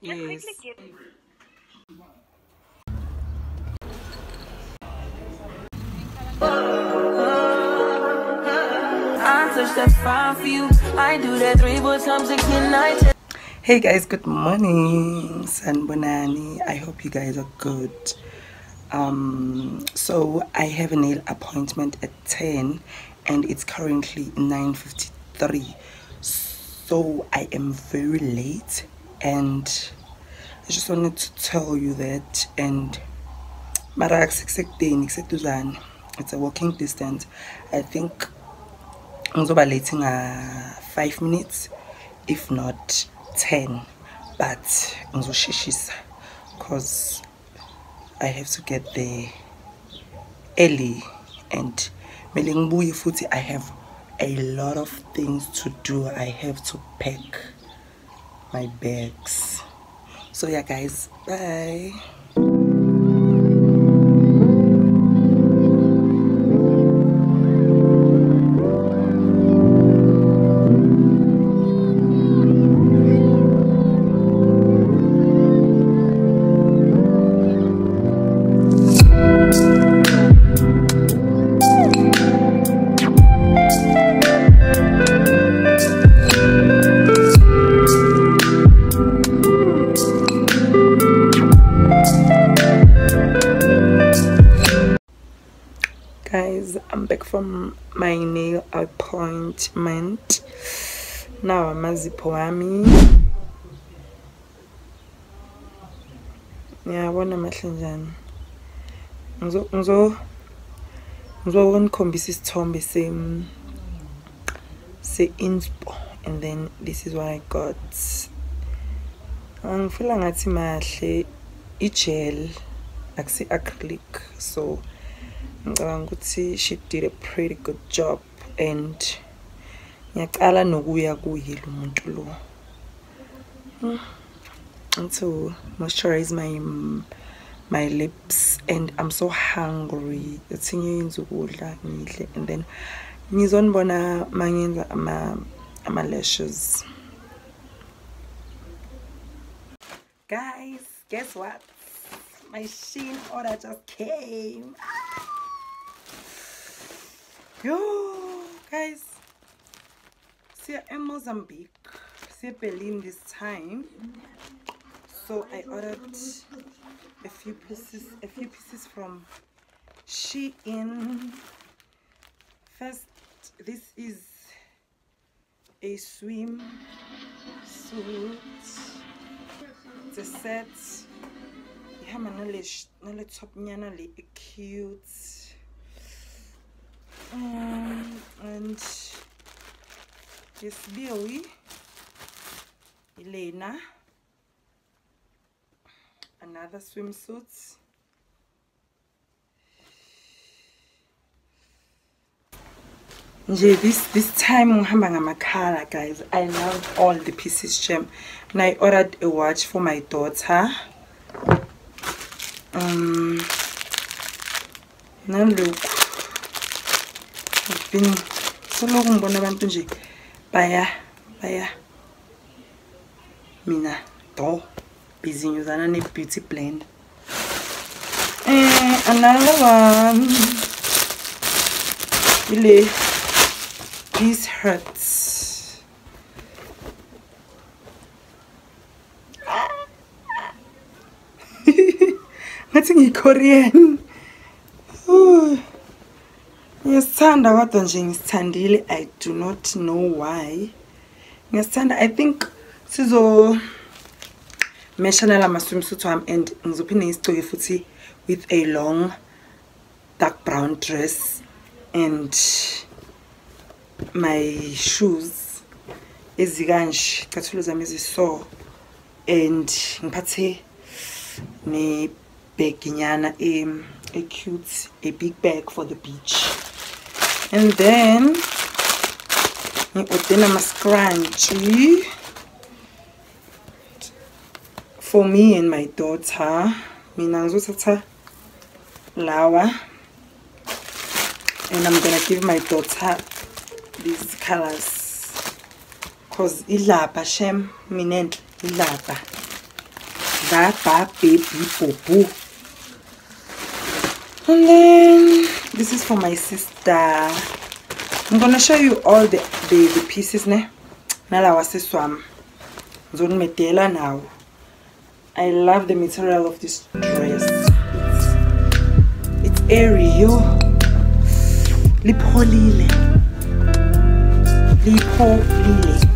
Yes. I touch that's fine for you. I do that three, four times again. I tell Hey guys, good morning. Sanbonani. I hope you guys are good. Um, so I have a nail appointment at 10 and it's currently 9:53. So I am very late and I just wanted to tell you that and it's a walking distance. I think ngizoba late nga 5 minutes if not 10 but because i have to get there early. And mele ngibuye i have a lot of things to do. I have to pack my bags. So yeah guys bye i'm back from my nail appointment. Now amazipho wami. Ngiyabona mahle njani? Ngizo ngizo ngizonikhombisa isithombe se se inspo and then this is what i got. Angifila ngathi mahle igel akusi acrylic so ngicabanga ukuthi she did a pretty good job and ngiyacala nokuya kuye lo muntu lo. Hmm. and to moisturize my my lips and i'm so hungry. Yathi ngiyenza ukudla ngidle and then ngizonibona mangenza ama ama lashes. Guys guess what? My Shein order just came. Yo, guys. See, in Mozambique. See, Berlin this time. So I ordered a few pieces, a few pieces from Shein. First, this is a swim suit. It's a set. sh- nale top nyana cute um, and yesibili Elena another swimsuit. Nje this this time ngihamba ngamakhala guys. I love all the pieces gem and i ordered a watch for my daughter. Um nalokhu Been soloko ngibona abantu nje baya baya. Mina do busy ngizana ne-beauty blend. Eh another one ile this hurts. Ngathi ngiyi-korean ngiyasithanda kodwa nje ngisithandile i do not know why. Ngiyasithanda i think sizo mesha nala ma-swimsuit wami and ngizophinde ngisigcoke futhi with a long dark brown dress and my shoes ezikanje icathulo zami eziso and ngiphathe nebheginyana e- e-cute a big bag for the beach and then ngi-ode nama-scrunchie for me and my daughter mina ngizothatha lawa and i'm gonna give my daughter these colors. Cause ilapha shem ilapha. Bad baby boo boo and then this is for my sister. I'm gonna show you all the the, the pieces ne? Nalawa siswam ngizonimedela now i love the material of this dress. It's, it's airy yo lipholile. Lipholile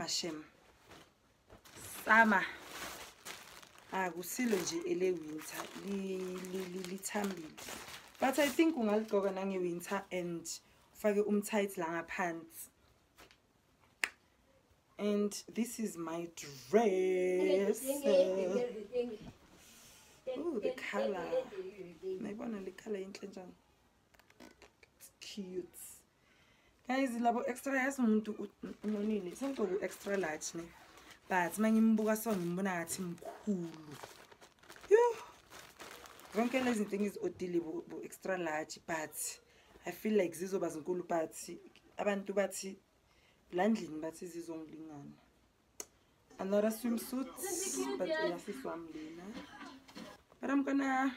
elesama shem sama ah, akusilo nje ele-winter lithambile but i think ungaligqoka nange-winter and ufake umtight la ngaphansi. And this is my dress. Ooh, the color. Nayibona le color yinhle njani it's cute guys labo extra yazi umuntu unonile sengigcoke u-extra large ne? But uma ngimbuka so ngimbona ngathi mkhulu. Yo zonke lezi zinto engizi-odile bu-extra large but i feel like zizoba zinkulu but abantu bathi la ndlini bathi zizongilingana. Another swimsuit but eyasiswami lena. But i'm gonna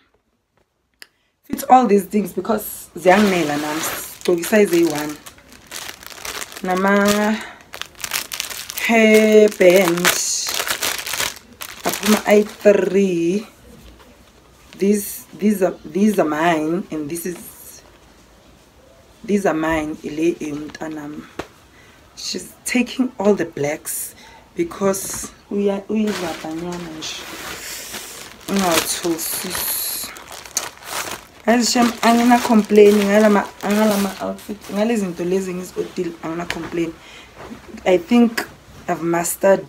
fit all these things because ziyanginela nami. Sigcoke isize eyi-one nama hairband aphuma i3 these these are these are mine and this is these are mine ile eyomntanami she's taking all the blacks because we are we are uyizabanyana nje ungawuthosisi azishem angina complain ngalama ngalama outfit ngale zinto lezi ngizodile angina complain i think i've mastered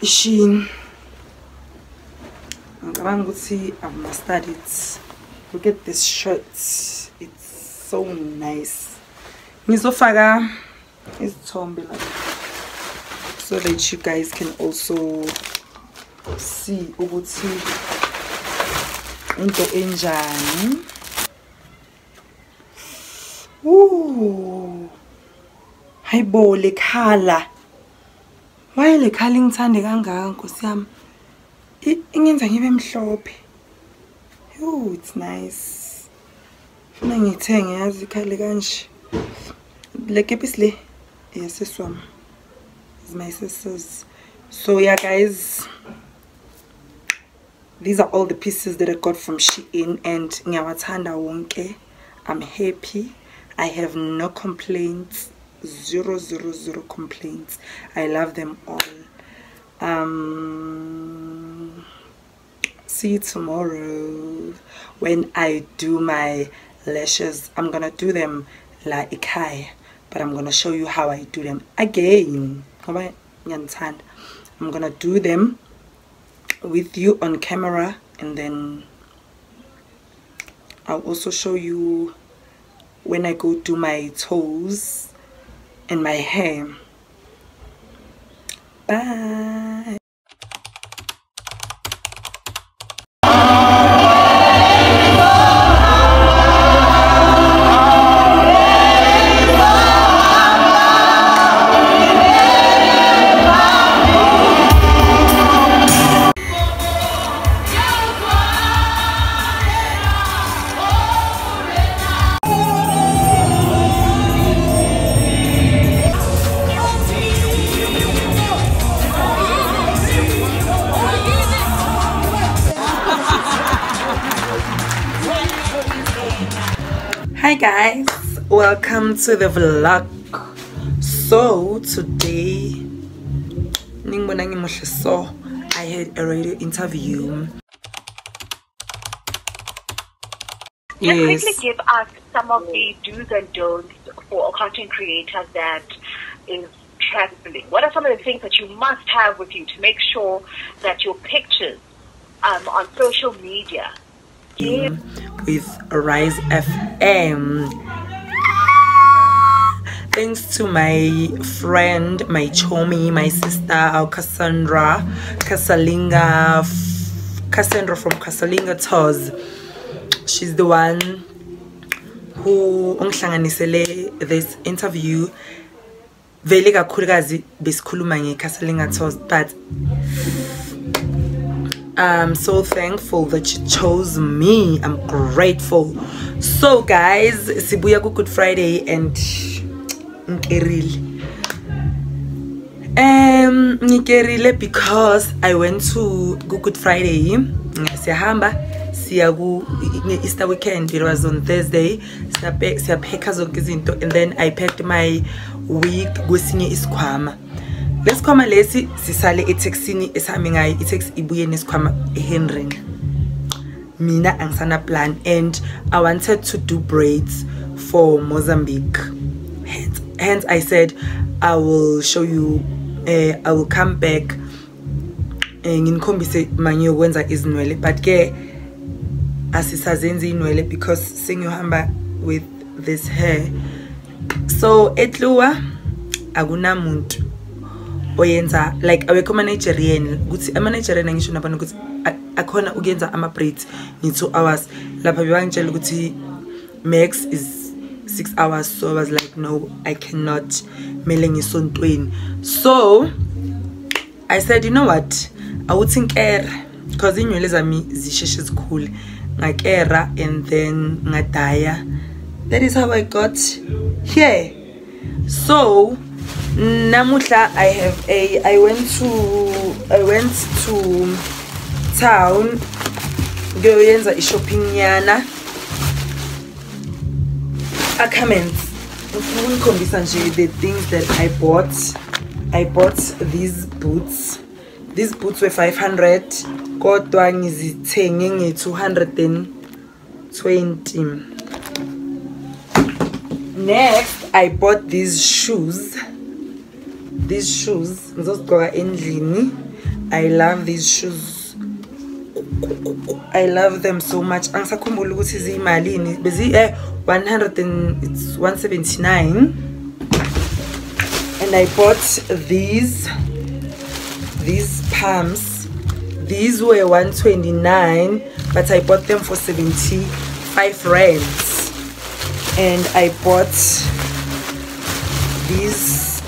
ishin ngicabanga ukuthi i've mastered it. Look at this shirt. It's so nice. Ngizofaka izithombe lapha so that you guys can also see ukuthi into enjani Ooh. Hayibo lekhala. Why lekhala ngithande kangaka Nkosi yami? Ingenza ngibe mhlophe. Yo, it's nice. Funa ngithenge yazi ikhale kanje. Le kepisi le yaseswami. Is my sister's. So yeah guys, these are all the pieces that I got from Shein and ngiyawathanda wonke. I'm happy. I have no complaints. Zero zero zero complaints. I love them all. Um see you tomorrow when I do my lashes. I'm gonna do them like ikai, but I'm gonna show you how I do them again. I'm gonna do them with you on camera and then I'll also show you when I go do my toes and my hair. Bye. Welcome to the vlog so today so i had a radio interview yes. quickly give us some of the do's and don'ts for a content creator that is traveling. What are some of the things that you must have with you to make sure that your pictures um, on social media yeah. with Rise FM. Thanks to my friend, my chomi, my sister, Casendra, Casalinga, Casendra from Casalinga Tours. She's the one who ongihlanganisele this interview vele kakhulukazi besikhuluma ngeCasalinga Tours but I'm so thankful that you chose me. I'm grateful. So guys, sibuya Good Friday and ngikerile. Um ngikerile because I went to Good Friday. Siyahamba siya ku Easter weekend. It was on Thursday. Siyapheka zonke izinto and then I packed my week kwesinye isikhwama lesikhwama lesi sisale etaxini esihambe ngayo itaxi ibuye nesikhwama ehenryn mina angisana plan and i wanted to do braids for mozambique hence, hence i said i will show you uh, i will come back uh, nginikhombise mangiyokwenza izinwele. But ke asisazenzi inwele because sengiyohamba with this hair. So etluwa akunamuntu oyenza like awekho ama-nigerian. Ukuthi ama-nigerian angisho nabona ukuthi akhona ukuyenza ama-braids nge-two hours. Lapha bebangitshela ukuthi max is six hours so i was like no i cannot. Mele ngisontweni so i said you know what? Awuthi nkera because inywele zami zisheshe zikhule. Ngakera and then ngadaya. That is how i got here. So namuhla i have a i went to i went to town ngiyoyenza i-shopping yana Ackermans ngifuna unikhombisa nje the things that i bought. I bought these boots. These boots were 500 kodwa ngizithenge nge-220 next i bought these shoes. These shoes ngizozigqoka endlini. I love these shoes. I love them so much. Angisakhumbula ukuthi ziyimalini. Bezi-e eh, 100 and it's 179 and i bought these these palms these were 129 but i bought them for 75 rands. And i bought these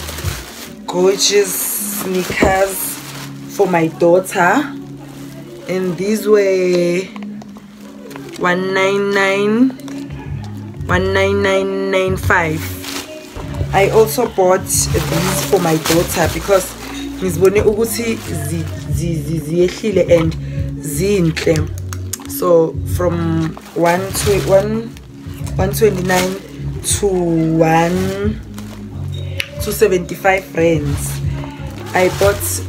gorgeous sneakers for my daughter. And these were 199 19995 i also bought these for my daughter because ngizibone ukuthi ziyehlile and zinhle. So from 1 to 1 129 to 1 to 75 rands. I bought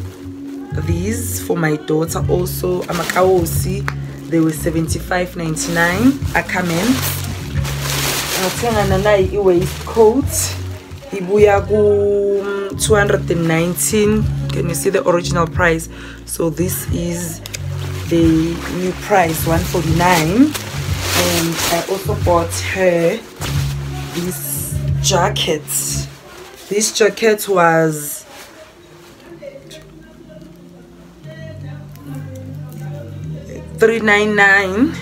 these for my daughter also. Amakawosi they were 75.99 akamen ngathenga nanayi i-waistcoat ibuya ku-219 can you see the original price? So this is the new price 149 and i also bought her this jacket. This jacket was three nine nine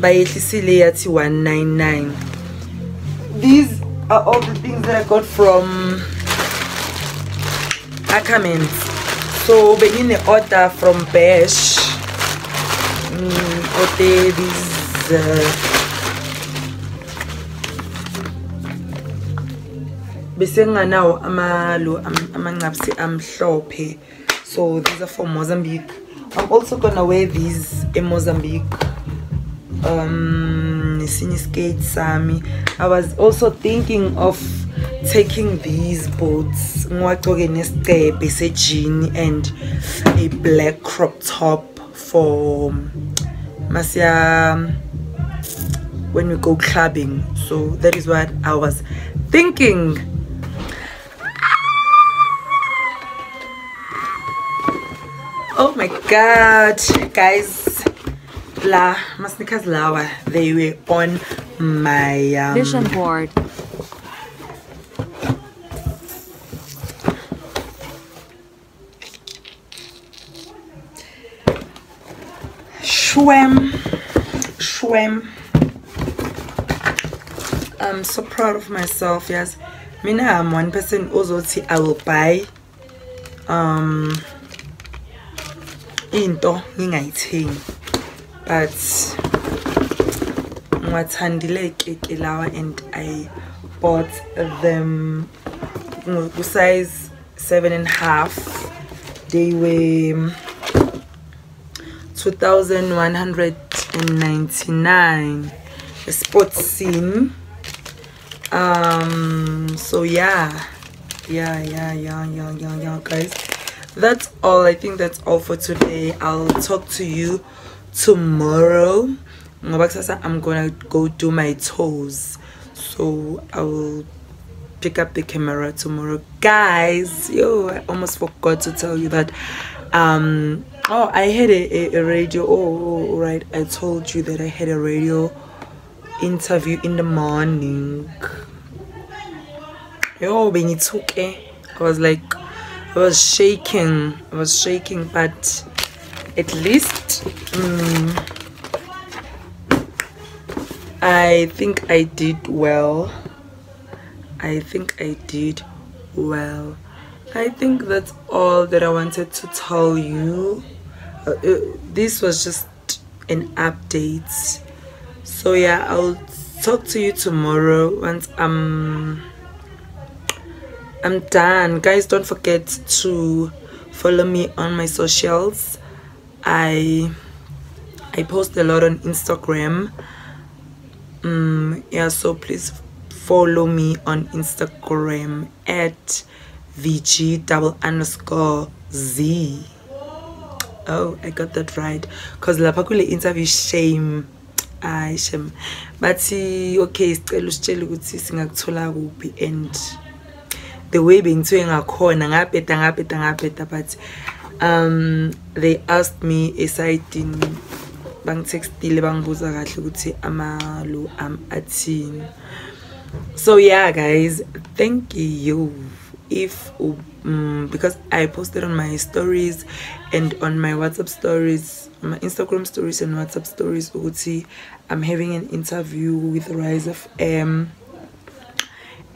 bayehlisile yathi 199 these are all the things that i got from ackermans. So bengine-order from bash order these uh, bese nganawo amalo amhlophe. So these are for mozambique. I'm also gonna wear these in mozambique um skate sami. I was also thinking of taking these boots ngiwagcoke nesicebe sejini and a black crop top for masiya when we go clubbing. So that is what i was thinking. Oh my god guys la my sneakers lawa they were on my um, vision board. Shwem. Shwem. I'm so proud of myself, yes. Mina I'm one person ozothi I will buy um into ngingayithengi but ngiwathandile keke and I bought them size seven and a half. They were 2199 a Sportscene. Um so yeah. Yeah yeah yeah yeah yeah yeah guys. That's all. I think that's all for today. I'll talk to you tomorrow. I'm gonna go do my toes so i will pick up the camera tomorrow. Guys yo i almost forgot to tell you that um oh i had a, a, a radio. Oh, oh right. I told you that i had a radio interview in the morning. Yo benithuke i was like i was shaking. I was shaking but at least um, i think i did well. I think i did well. I think that's all that i wanted to tell you. Uh, uh, this was just an update. So yeah i'll talk to you tomorrow once i'm i'm done. Guys don't forget to follow me on my socials i i post a lot on instagram. Um yeah so please follow me on instagram at vg double underscore z. Oh i got that right. Because lapha kule interview shame. Hayi shem bathi okay sicela usitshele ukuthi singakuthola kuphi and the way bengithiwe ngakhona ngabheda ngabheda ngabheda but um they asked me esayidini bangitextile bangibuza kahle ukuthi amalo am athini. So yeah guys thank you. If um, because i posted on my stories and on my whatsapp stories my instagram stories and whatsapp stories ukuthi i'm having an interview with rise of m.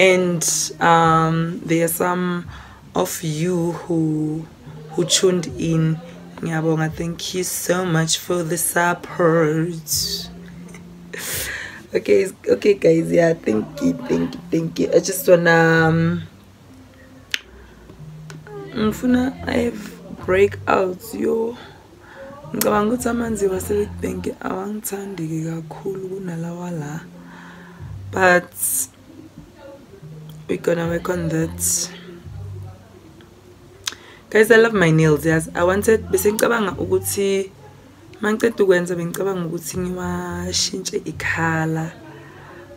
And um, there are some of you who who tuned in. Ngiyabonga. Thank you so much for the support. Okay okay guys. Yeah thank you thank you thank you. I just wanna um, i have breakouts yo. Ngicabanga ukuthi amanzi wasebank awangithandi-ke kakhulu kunalawa la. But we're gonna work on that guys i love my nails yes. I wanted bese ngicabanga ukuthi mangiceda ukwenza bengicabanga ukuthi ngiwashintshe ikhala.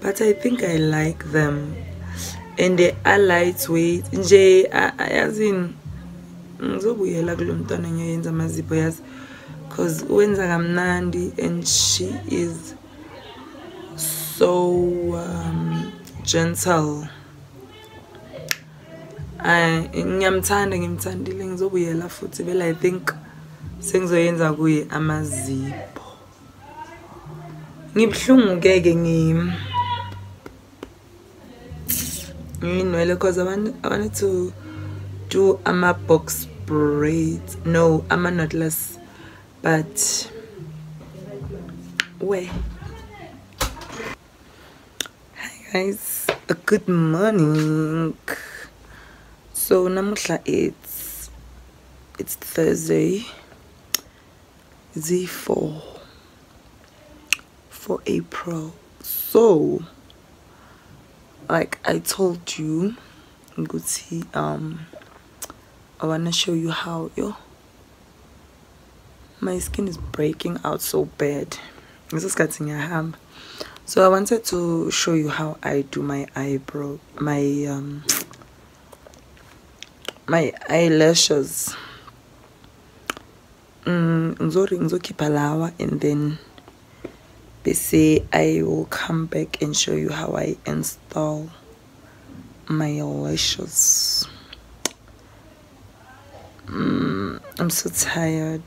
But i think i like them. And they are lightweight. Nje yazini ngizobuyela kulo mntwana ngiyoyenza amazipho yazi because wenza kamnandi and she is so um, gentle ngiyamthanda ngimthandile ngizobuyela futhi vele i think sengizoyenza kuye amazipho. Ngibuhlungu-ke ke ngiyinwele because I, want, i wanted to do ama-box braids. No ama-knotless but where hi guys good morning so namuhla it's it's thursday z4 for april. So like i told you ukuthi um i want to show you how yo my skin is breaking out so bad. This is cutting your ham so i wanted to show you how i do my eyebrow my um my eyelashes. Mm, ngizokhipha lawa and then bese i will come back and show you how i install my lashes mm, i'm so tired.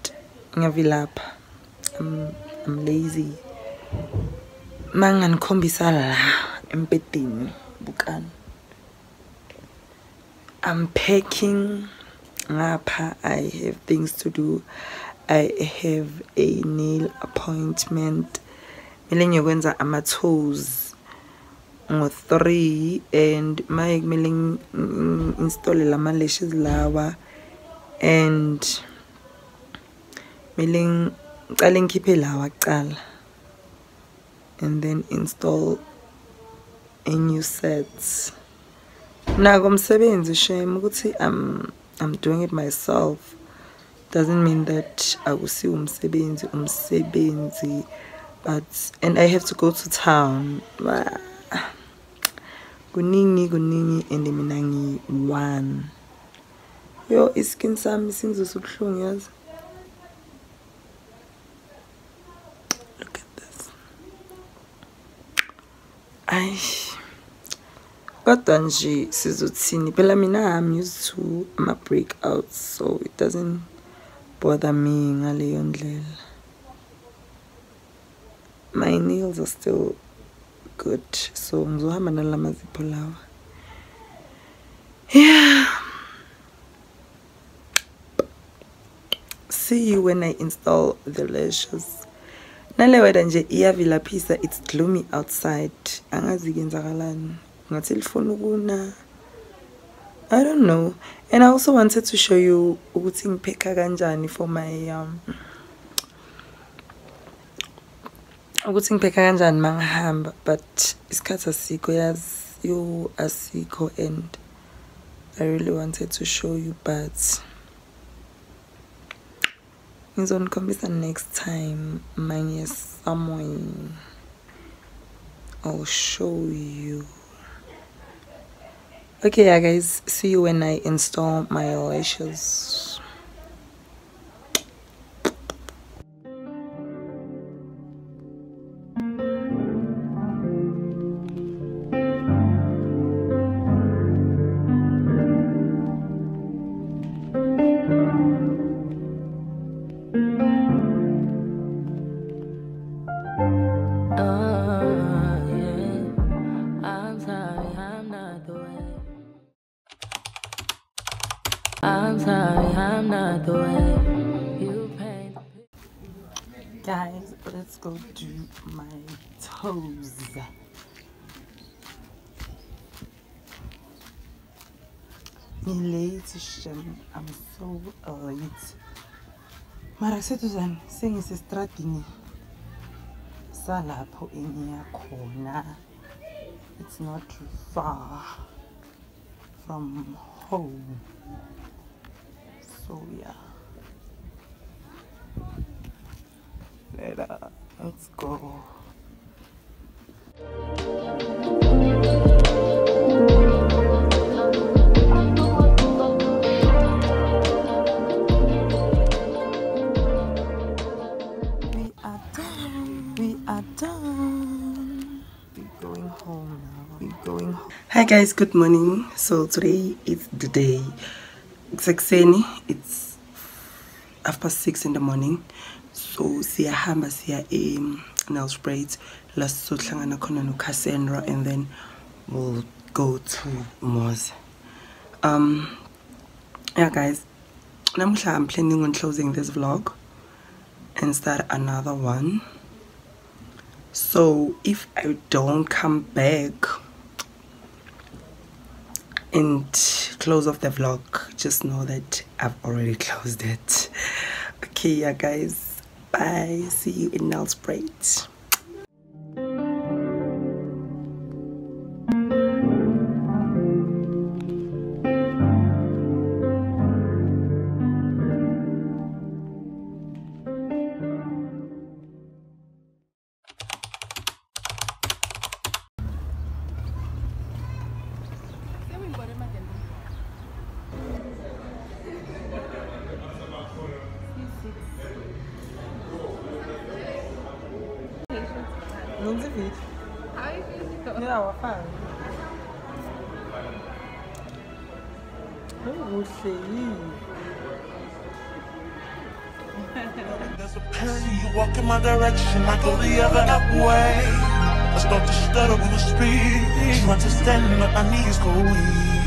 Ngiyavilapha. I'm, i'm lazy. Manganikhombisa la empedeni bukani i'm packing i have things to do. I have a nail appointment. Kumele ngiyokwenza ama-toes ngo-three and maye kumele installe lama-lashes lawa and kumele ngicale ngikhiphe lawa kucala and then install a new set nako msebenzi shame ukuthi i'm i'm doing it myself. Doesn't mean that akusiwo umsebenzi umsebenzi but and i have to go to town. Kuningi kuningi and mina ngiyi-one yo iskin sami singizwisa ubuhlungu yazi? Look at this. Ayi nje sizothini? Phela mina i'm used to ama-breakouts so it doesn't bother me ngaleyo my nails are still good so ngizohamba nala mazipho lawa. Yeah. See you when i install the lashes. Nale weather nje iyavilaphisa it's gloomy outside. Angazi kenzakalani ngathi lifuna ukuna. I don't know. And i also wanted to show you ukuthi ngipheka kanjani for my um ukuthi ngipheka kanjani mangihamba but isikhathi asikho yazi yo asikho and i really wanted to show you but ngizonikhombisa next time manye somewhere i'll show you okay yeah guys see you when i install my lashes let's go do my toes. Ngilate shem i'm so late. Mara seduzane sengisestradini salapho engiya khona. It's not too far from home. So yeah. Uh, let's go. We are done. We are done. We're going home now. We're going home. Hi guys, good morning. So today is the day. It's Exeni. It's half past six in the morning. So siyahamba siya e-nelspruit la sizohlangana khona no-casendra and then we'll go to mos um yeah guys. Namuhla i'm planning on closing this vlog and start another one. So if i don't come back and close off the vlog just know that i've already closed it. Okay yeah guys bye. See you in nelspruit Não divide. Ai, Não, fala. Eu gostei. There's a penny, you walk in my direction, I go the other way. I start to stutter with the speed, trying to stand but my knees go weak.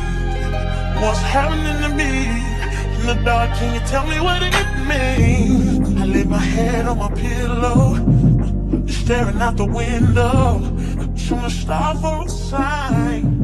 What's happening to me? In the dark, can you tell me what it means? I lay my head on my pillow, staring out the window, trying to stop for a sign.